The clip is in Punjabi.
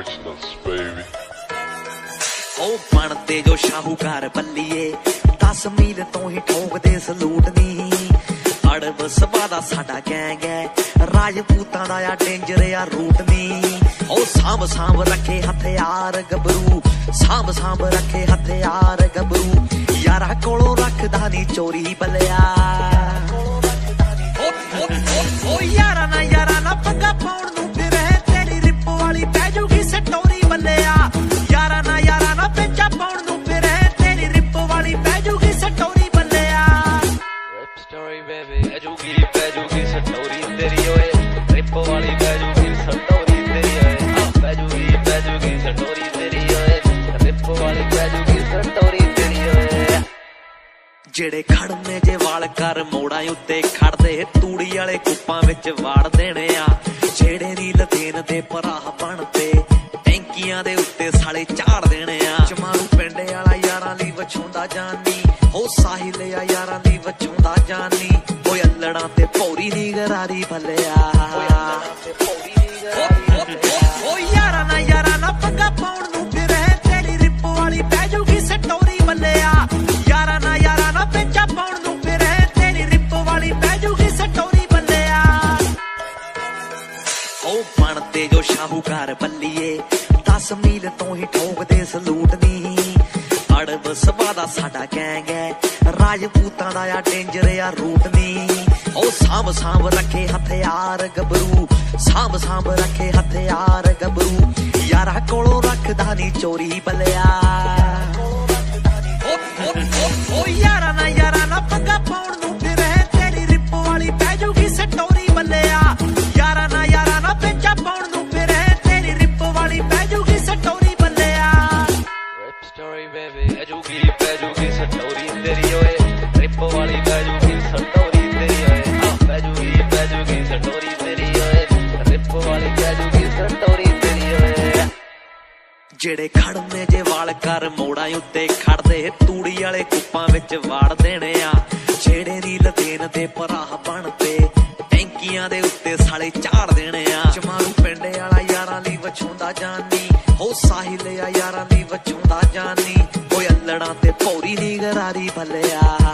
originals, baby. ਉਹ ਬਣਦੇ ਜੋ ਸ਼ਾਹੂਕਾਰ ਬੱਲੀਏ 10 ਮੀਲ ਤੋਂ ਹੀ ਠੋਕਦੇ ਸਲੂਟ ਨਹੀਂ ਅੜਬ ਸਭਾ ਦਾ ਸਾਡਾ ਗੈਂਗ ਹੈ ਰਾਜਪੂਤਾਂ ਦਾ ਆ ਡੇਂਜਰ ਆ ਰੂਟ ਨਹੀਂ ਉਹ ਸਾਂਭ ਸਾਂਭ ਰੱਖੇ ਹਥਿਆਰ ਗੱਭਰੂ ਸਾਂਭ ਸਾਂਭ ਰੱਖੇ ਹਥਿਆਰ ਗੱਭਰੂ। ਯਾਰਾ ਕੋਲੋਂ ਰੱਖਦਾ ਨਹੀਂ ਚੋਰੀ ਬੱਲਿਆ। ਸਟੋਰੀ ਤੇਰੀ ਓਏ ਪੈਜੂਗੀ ਪੈਜੂਗੀ ਸਟੋਰੀ ਤੇਰੀ ਓਏ ਰਿਪ ਵਾਲੀ ਪੈਜੂਗੀ ਸਟੋਰੀ ਤੇਰੀ ਓਏ ਜਿਹੜੇ ਖੜਨੇ ਜੇ ਵਾਲ ਕਰ ਮੋੜਾਂ ਉੱਤੇ ਖੜਦੇ, ਤੂੜੀ ਵਾਲੇ ਕੁੱਪਾਂ ਵਿੱਚ ਵਾੜ ਦੇਣੇ ਆ। ਜਿਹੜੇ ਦੀ ਲਤੇਨ ਦੇ ਭਰਾਹ ਬਣਦੇ ਟੈਂਕੀਆਂ ਦੇ ਉੱਤੇ ਸਾਲੇ ਝਾੜ ਦੇਣੇ ਆ। ਚਮਾਰੂ ਪਿੰਡੇ ਵਾਲਾ ਯਾਰਾਂ ਲਈ ਵਛੋਂਦਾ ਜਾਨੀ, ਹੋ ਸਾਹਿਲ ਆ ਯਾਰਾਂ ਲਈ ਵਛੋਂਦਾ ਜਾਨੀ। ਓਏ ਅੱਲੜਾਂ ਤੇ ਪੌੜੀ ਦੀ ਗਰਾਰੀ ਭੱਲਿਆ। ਬਣਦੇ ਸ਼ਾਹੂਕਾਰ ਬੱਲੀਏ 10 ਮੀਲ ਤੋਂ ਹੀ ਠੋਕਦੇ ਸਲੂਟ ਨਹੀਂ ਅੜਬ ਸਭਾ ਦਾ ਸਾਡਾ ਗੈਂਗ ਹੈ, ਰਾਜਪੂਤਾਂ ਦਾ ਆ ਡੇਂਜਰ ਆ ਰੂਟ ਨਹੀਂ ਉਹ ਸਾਂਭ ਸਾਂਭ ਰੱਖੇ ਹਥਿਆਰ ਗੱਭਰੂ, ਸਾਂਭ ਸਾਂਭ ਰੱਖੇ ਹਥਿਆਰ ਗੱਭਰੂ। ਯਾਰਾ ਕੋਲੋਂ ਰੱਖਦਾ ਨਹੀਂ ਚੋਰੀ ਬੱਲਿਆ। ਓ ਯਾਰਾ ਨਾ ਯਾਰਾ ਨਾ ਪੰਗਾ ਪਾਉਣ ਪੈਜੂਗੀ ਸਟੋਰੀ ਤੇਰੀ ਓਏ। ਰਿਪ ਵਾਲੀ ਪੈਜੂਗੀ ਸਟੋਰੀ ਤੇਰੀ ਓਏ। ਪੈਜੂਗੀ ਪੈਜੂਗੀ ਸਟੋਰੀ ਤੇਰੀ ਓਏ। ਰਿਪ ਵਾਲੀ ਪੈਜੂਗੀ ਸਟੋਰੀ ਤੇਰੀ ਓਏ। ਜਿਹੜੇ ਖੜਨੇ ਜੇ ਵਾਲ ਕਰ ਮੋੜਾਂ ਉੱਤੇ ਖੜਦੇ, ਤੂੜੀ ਵਾਲੇ ਕੁੱਪਾਂ ਵਿੱਚ ਵਾੜ ਦੇਣੇ ਆ। ਜਿਹੜੇ ਦੀ ਲਤੇਨ ਤੇ ਭਰਾਹ ਬਣਦੇ, ਟੈਂਕੀਆਂ ਦੇ ਉੱਤੇ ਸਾਲੇ ਝਾੜ ਦੇਣੇ ਆ। ਚਮਾਰੂ ਪਿੰਡੇ ਵਾਲਾ ਯਾਰਾਂ ਲਈ ਵਛੋਂਦਾ ਜਾਨੀ, ਹੋ ਸਾਹਿਲ ਆ ਤੇ ਪੌੜੀ ਦੀ ਗਰਾਰੀ ਭੱਲਿਆ